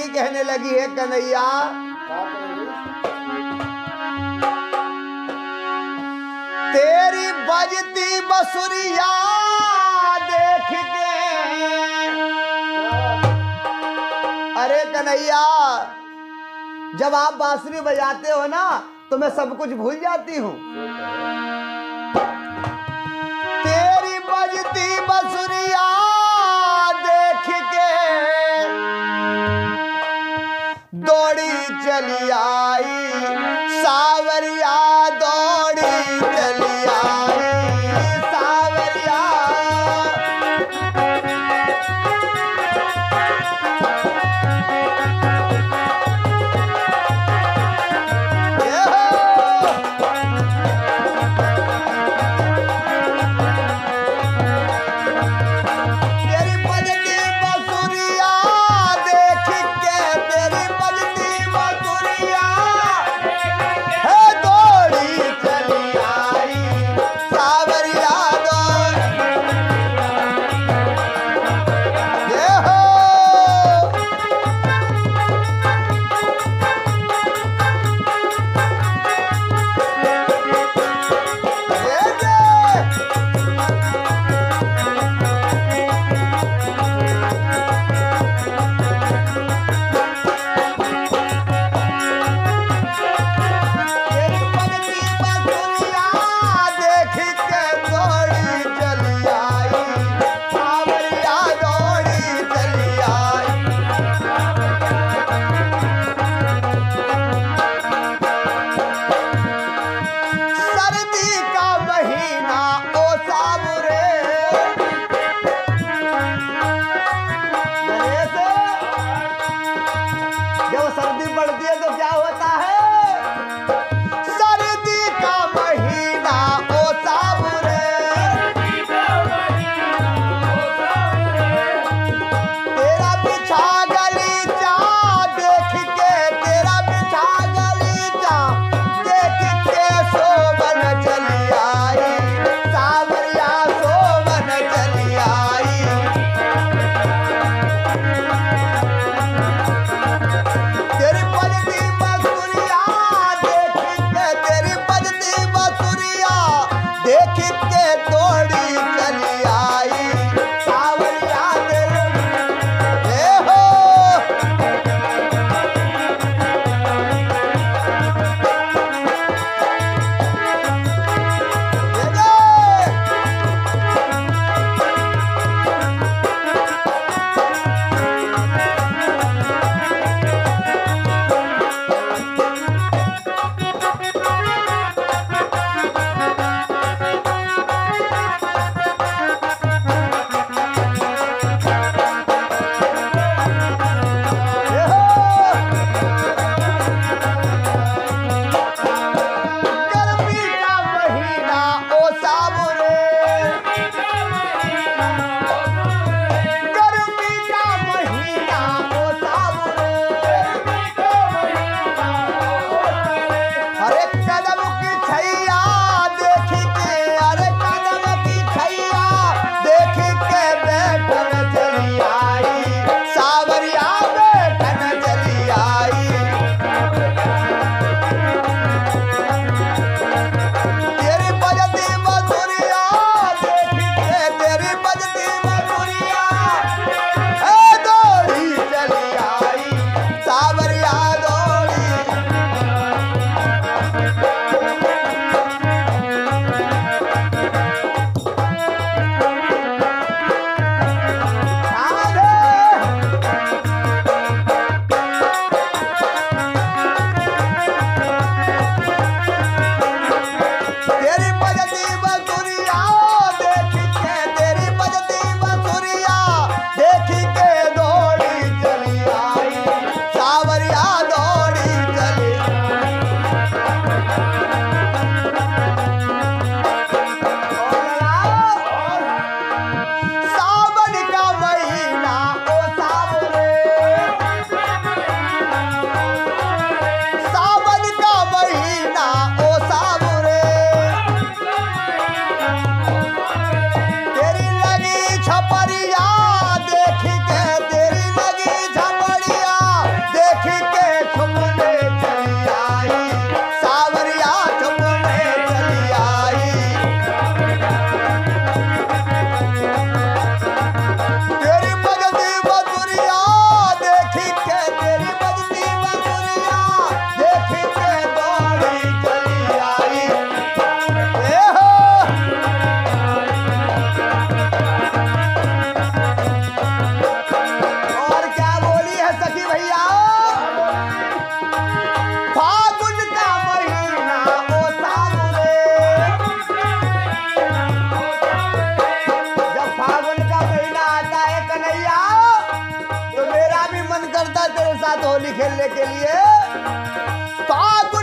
जानकी कहने लगी, है कन्हैया। तेरी बजती बसुरिया देख के। अरे कन्हैया, जब आप बांसुरी बजाते हो ना तो मैं सब कुछ भूल जाती हूँ। तेरी बजती बसुरिया दौड़ी चली आई। सावरिया दौड़ी Cada तेरे साथ होली खेलने के लिए। पाप